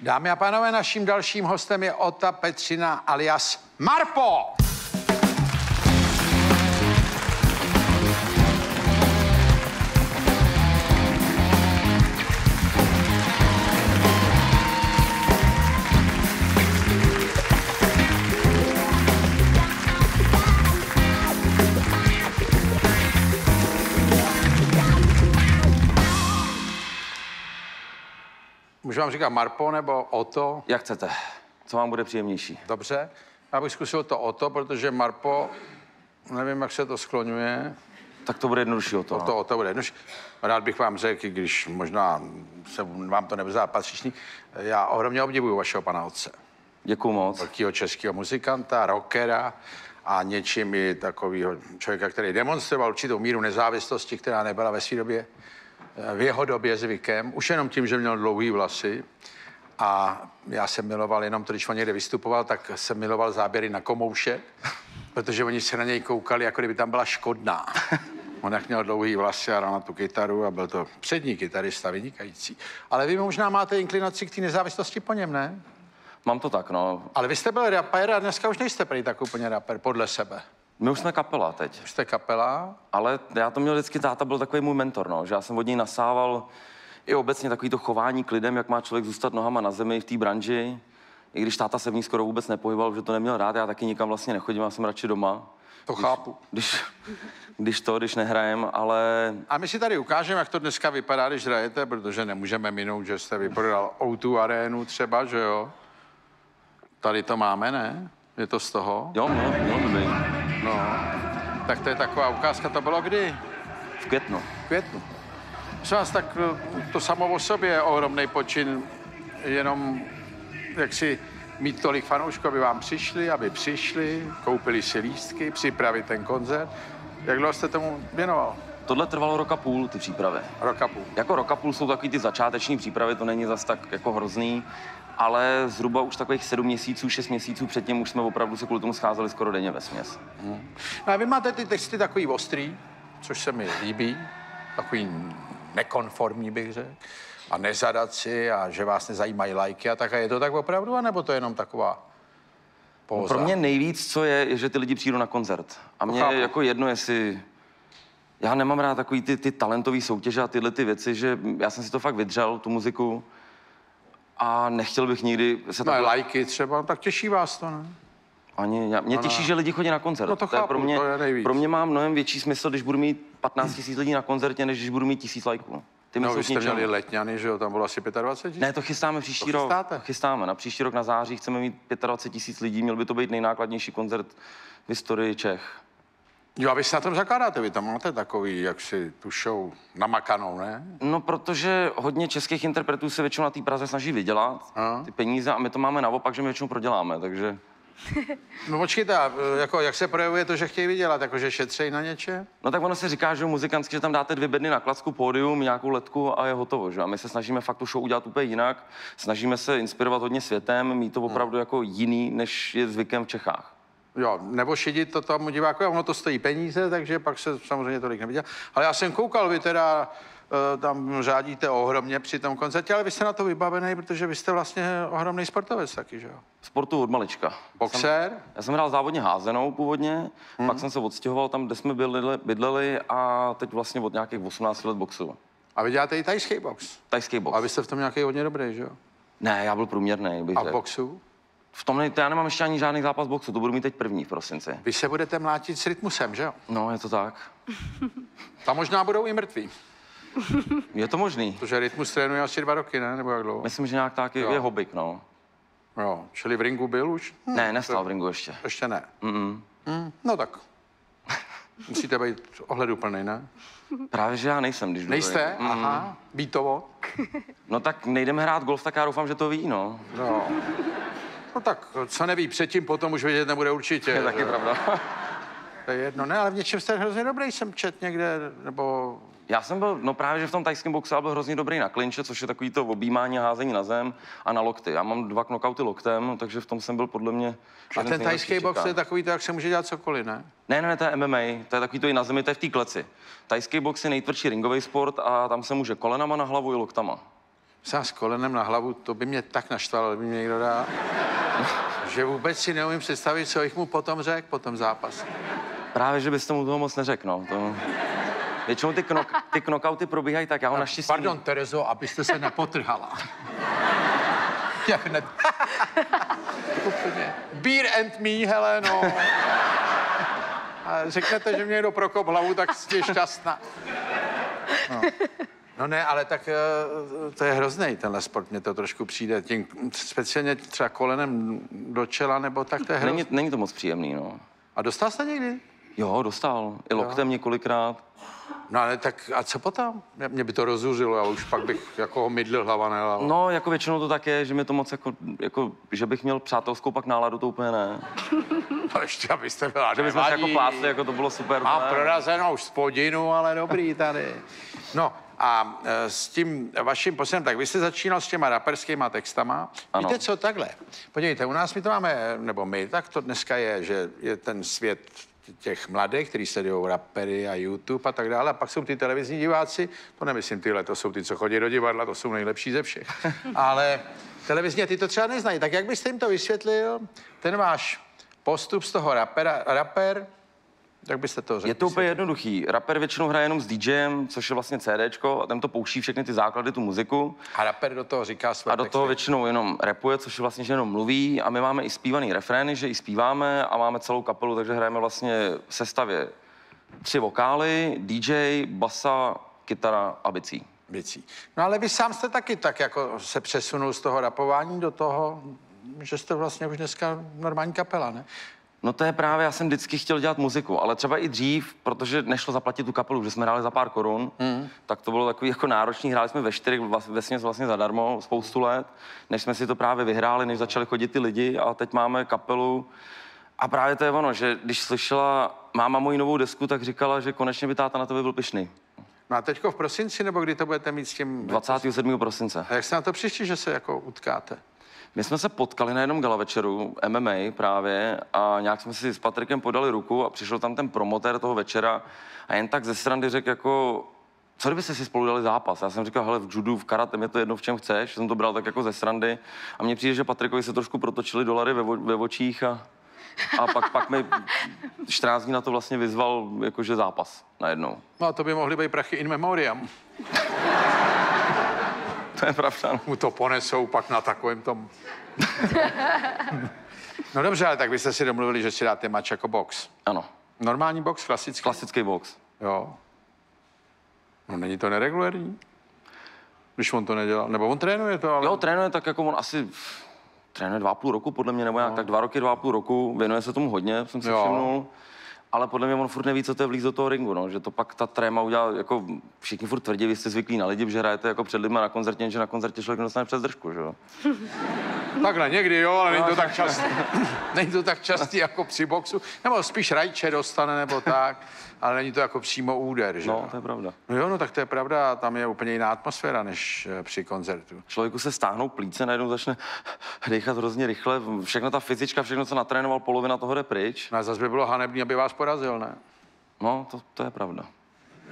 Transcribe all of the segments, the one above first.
Dámy a pánové, naším dalším hostem je Ota Petřina alias Marpo. Můžu vám říkat Marpo nebo Oto? Jak chcete. Co vám bude příjemnější? Dobře. Já bych zkusil to Oto, protože Marpo, nevím, jak se to skloňuje. Tak to bude jednodušší o to. O to, o to bude jednodušší. Rád bych vám řekl, i když možná se vám to nebude patřičný, já ohromně obdivuju vašeho pana otce. Děkuju moc. Velkého českého muzikanta, rockera a něčím i takového člověka, který demonstroval určitou míru nezávislosti, která nebyla ve své době v jeho době zvykem, už jenom tím, že měl dlouhý vlasy. A já jsem miloval jenom to, když on někde vystupoval, tak jsem miloval záběry na komouše, protože oni se na něj koukali, jako kdyby tam byla škodná. On jak měl dlouhý vlasy a na tu kytaru a byl to přední kytarista, vynikající. Ale vy možná máte inklinaci k té nezávislosti po něm, ne? Mám to tak, no. Ale vy jste byl rapper a dneska už nejste prý tak úplně rapper, podle sebe. My už jsme kapela teď. Už jste kapela? Ale já to měl vždycky, táta byl takový můj mentor, no, že já jsem od něj nasával i obecně takový to chování k lidem, jak má člověk zůstat nohama na zemi v té branži. I když táta se v ní skoro vůbec nepohyboval, že to neměl rád, já taky nikam vlastně nechodím, já jsem radši doma. To když, chápu. Když, když to, když nehrajem, ale... A my si tady ukážeme, jak to dneska vypadá, když hrajete, protože nemůžeme minout, že jste vyprodal O2 arénu třeba, že jo? Tady to máme, ne? Je to z toho? Jo, mělo by být. No, tak to je taková ukázka, to bylo kdy? V květnu. V květnu. Prosím vás, tak eh, to samo o sobě je ohromný počin, jenom jak si mít tolik fanoušků, aby vám přišli, aby přišli, koupili si lístky, připravit ten koncert. Jak dlouho jste tomu věnoval? Tohle trvalo roka půl, ty přípravy. Roka půl. Jako roka půl jsou takový ty začáteční přípravy, to není zas tak jako hrozný ale zhruba už takových sedm měsíců, šest měsíců předtím už jsme opravdu se kvůli tomu scházeli skoro denně ve směs. Hmm. No a vy máte ty texty takový ostrý, což se mi líbí, takový nekonformní bych řekl, a nezadaci a že vás nezajímají lajky a tak. A je to tak opravdu, anebo to je jenom taková póza? Pro mě nejvíc, co je, je, že ty lidi přijdou na koncert. A mě je jako jedno, jestli já nemám rád takový ty, ty talentové soutěže a tyhle ty věci, že já jsem si to fakt vydřel, tu muziku, a nechtěl bych nikdy se no, takhle... lajky třeba, tak těší vás to, ne? Ani, mě no, těší, no. že lidi chodí na koncert. No to, chápu, to, je pro mě, to je nejvíc. Pro mě má mnohem větší smysl, když budu mít 15 000 lidí na koncertě, než když budu mít tisíc lajků. Ty no, vy jste měli letňany, že jo, tam bylo asi 25 tisíc? Ne, to chystáme příští to rok. Chystáte? Chystáme, na příští rok na září chceme mít 25 tisíc lidí, měl by to být nejnákladnější koncert v historii Čech. Jo, a vy se na tom zakládáte, vy tam máte takový, jak si tu show namakanou, ne? No, protože hodně českých interpretů se většinou na té Praze snaží vydělat a? ty peníze a my to máme naopak, že my většinou proděláme, takže... No počkejte, jako, jak se projevuje to, že chtějí vydělat, jako že šetřejí na něče? No tak ono se říká, že muzikantsky, že tam dáte dvě bedny na klacku, pódium, nějakou letku a je hotovo, že? A my se snažíme fakt tu show udělat úplně jinak, snažíme se inspirovat hodně světem, mít to opravdu hmm. jako jiný, než je zvykem v Čechách jo, nebo šidit to tomu diváku, ono to stojí peníze, takže pak se samozřejmě tolik neviděl. Ale já jsem koukal, vy teda uh, tam řádíte ohromně při tom koncertě, ale vy jste na to vybavený, protože vy jste vlastně ohromný sportovec taky, že jo? Sportu od malička. Boxer? Jsem, já jsem hrál závodně házenou původně, hmm. pak jsem se odstěhoval tam, kde jsme byli, bydleli a teď vlastně od nějakých 18 let boxu. A vy děláte i tajský box? Tajský box. A vy jste v tom nějaký hodně dobrý, že jo? Ne, já byl průměrný. Bych a v boxu? V tom ne, to já nemám ještě ani žádný zápas boxu, to budu mít teď první v prosinci. Vy se budete mlátit s rytmusem, že jo? No, je to tak. Tam možná budou i mrtví. Je to možný. Protože rytmus trénuje asi dva roky, ne? Nebo jak dlouho? Myslím, že nějak tak je, je hobbyk, no. Jo, čili v ringu byl už? Hm, ne, nestal v ringu ještě. Ještě ne. Mm-mm. Mm, no tak. Musíte být ohleduplný, ne? Právě, že já nejsem, když Nejste? Mm. Aha, Bítovo? No tak nejdeme hrát golf, tak já doufám, že to ví, no. No. No tak, co neví předtím, potom už vědět nebude určitě. Je taky pravda. To je jedno, ne, ale v něčem jste hrozně dobrý, jsem čet někde, nebo... Já jsem byl, no právě, že v tom tajském boxe byl hrozně dobrý na klinče, což je takový to objímání a házení na zem a na lokty. Já mám dva knockouty loktem, takže v tom jsem byl podle mě... A ten tajský box je takový to, jak se může dělat cokoliv, ne? Ne, ne, ne, to je MMA, to je takový to i na zemi, to je v té kleci. Tajský box je nejtvrdší ringový sport a tam se může kolenama na hlavu i loktama. Sám s kolenem na hlavu, to by mě tak naštvalo, kdyby mě někdo dal, že vůbec si neumím představit, co jich mu potom řekl po tom zápase. Právě, že byste mu toho moc neřekl, no. To... Většinou ty, knok, ty knockouty probíhají tak, já ho naštěstí... Pardon, Terezo, abyste se nepotrhala. Jak ne... Úplně. Beer and me, Heleno. A řeknete, že mě někdo prokop hlavu, tak jste šťastná. No. No ne, ale tak eh, to je hrozný, tenhle sport, mně to trošku přijde. Tím, speciálně třeba kolenem do čela, nebo tak to je hrozný. Není, není to moc příjemný, no. A dostal jste někdy? Jo, dostal. I loktem jo. několikrát. No ale tak a co potom? Mě by to rozuřilo, a už pak bych jako ho mydlil hlava nehlava. No, jako většinou to tak je, že mi to moc jako, jako že bych měl přátelskou pak náladu, to úplně ne. No ještě, abyste byla Že bychom se jako plásli, jako to bylo super. Mám prorazenou spodinu, ale dobrý tady. No, a e, s tím vaším posledem, tak vy jste začínal s těma raperskýma textama. Ano. Víte co, takhle. Podívejte, u nás my to máme, nebo my, tak to dneska je, že je ten svět těch mladých, kteří sledují rapery a YouTube a tak dále. A pak jsou ty televizní diváci, to nemyslím tyhle, to jsou ty, co chodí do divadla, to jsou nejlepší ze všech. Ale televizně ty to třeba neznají. Tak jak byste jim to vysvětlil, ten váš postup z toho rapera, raper, jak byste to řekl? Je to úplně jednoduchý. Rapper většinou hraje jenom s DJem, což je vlastně CDčko, a ten to pouští všechny ty základy, tu muziku. A rapper do toho říká své A do toho většinou jenom rapuje, což je vlastně, že jenom mluví. A my máme i zpívaný refrény, že i zpíváme a máme celou kapelu, takže hrajeme vlastně v sestavě tři vokály, DJ, basa, kytara a bicí. Bicí. No ale vy sám jste taky tak jako se přesunul z toho rapování do toho, že jste vlastně už dneska normální kapela, ne? No to je právě, já jsem vždycky chtěl dělat muziku, ale třeba i dřív, protože nešlo zaplatit tu kapelu, že jsme hráli za pár korun, mm. tak to bylo takový jako náročný, hráli jsme ve čtyřech vlastně, vlastně zadarmo spoustu let, než jsme si to právě vyhráli, než začali chodit ty lidi a teď máme kapelu a právě to je ono, že když slyšela máma moji novou desku, tak říkala, že konečně by táta na to by byl pišný. No a teďko v prosinci, nebo kdy to budete mít s tím? 27. prosince. A jak se na to přišli, že se jako utkáte? My jsme se potkali na jednom gala večeru, MMA právě, a nějak jsme si s Patrikem podali ruku a přišel tam ten promotér toho večera a jen tak ze strany řekl jako, co kdybyste si spolu dali zápas? Já jsem říkal, hele, v judu, v karate, mě to jedno, v čem chceš. Jsem to bral tak jako ze srandy. A mně přijde, že Patrikovi se trošku protočili dolary ve, ve očích a, a pak, pak mi 14 dní na to vlastně vyzval jakože zápas najednou. No a to by mohly být prachy in memoriam. To je pravda. Mu to ponesou pak na takovém tom... no dobře, ale tak byste si domluvili, že si dáte mač jako box. Ano. Normální box, klasický? Klasický box. Jo. No není to neregulární? Když on to nedělal. Nebo on trénuje to, ale... Jo, trénuje tak jako on asi trénuje dva půl roku, podle mě, nebo nějak no. tak dva roky, dva půl roku, věnuje se tomu hodně, jsem si jo. všimnul ale podle mě on furt neví, co to je vlíz do toho ringu, no. že to pak ta tréma udělá, jako všichni furt tvrdí, vy jste zvyklí na lidi, že hrajete jako před lidmi na koncertě, že na koncertě člověk dostane přes držku, že jo. Takhle, někdy jo, ale není to tak častý. není to tak častý jako při boxu. Nebo spíš rajče dostane, nebo tak ale není to jako přímo úder, že? No, to je pravda. No jo, no tak to je pravda, tam je úplně jiná atmosféra než eh, při koncertu. Člověku se stáhnou plíce, najednou začne dechat hrozně rychle, všechno ta fyzička, všechno, co natrénoval, polovina toho jde pryč. No a zase by bylo hanebný, aby vás porazil, ne? No, to, to je pravda.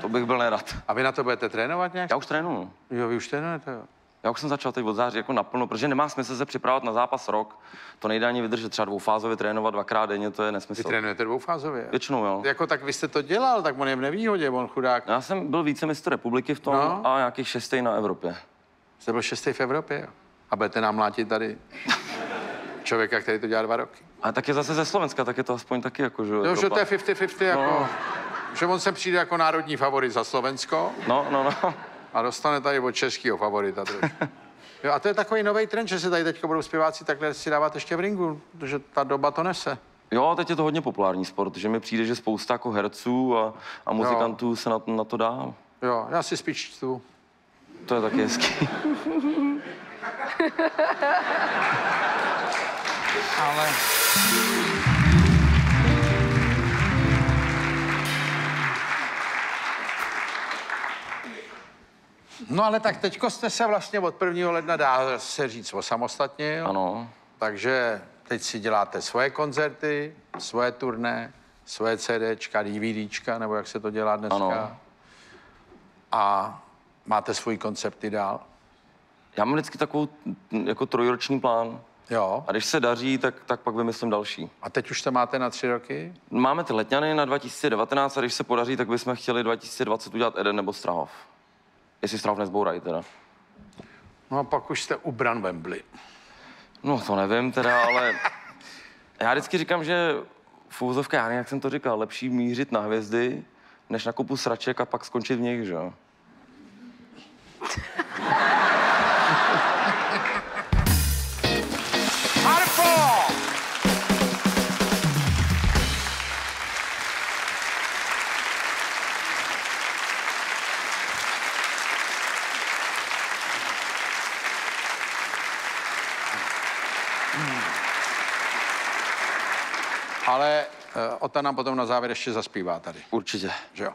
To bych byl nerad. A vy na to budete trénovat nějak? Já už trénuju. Jo, vy už trénujete, jo. Já už jsem začal teď od září jako naplno, protože nemá smysl se připravovat na zápas rok. To nejde ani vydržet třeba dvoufázově trénovat dvakrát denně, to je nesmysl. Vy trénujete dvoufázově? Většinou, jo. Jako tak vy jste to dělal, tak on je v nevýhodě, on chudák. Já jsem byl více mistr republiky v tom no. a nějakých šestý na Evropě. Jste byl šestý v Evropě, jo? A budete nám mlátit tady člověka, který to dělá dva roky. A tak je zase ze Slovenska, tak je to aspoň taky jako, že jo. že to je 50-50 jako... No. Že on sem přijde jako národní favorit za Slovensko. No, no, no. A dostane tady od českého favorita trošku. Jo, a to je takový nový trend, že se tady teď budou zpěváci takhle si dávat ještě v ringu, protože ta doba to nese. Jo, teď je to hodně populární sport, že mi přijde, že spousta jako herců a, a muzikantů jo. se na, na to dá. Jo, já si spíš čtu. To je taky hezký. Ale... No ale tak teďko jste se vlastně od 1. ledna, dá se říct, osamostatnil. Ano. Takže teď si děláte svoje koncerty, svoje turné, svoje CDčka, DVDčka, nebo jak se to dělá dneska. Ano. A máte svůj koncepty dál? Já mám vždycky takovou jako trojroční plán. Jo. A když se daří, tak, tak pak vymyslím další. A teď už to máte na tři roky? Máme ty letňany na 2019 a když se podaří, tak bychom chtěli 2020 udělat Eden nebo Strahov. Jestli Strahov nezbourají teda. No a pak už jste u Bran Wembley. No to nevím teda, ale já vždycky říkám, že v nevím, jak jsem to říkal, lepší mířit na hvězdy, než na kupu sraček a pak skončit v nich, že jo? Ota nám potom na závěr ještě zaspívá tady, Určitě. že jo?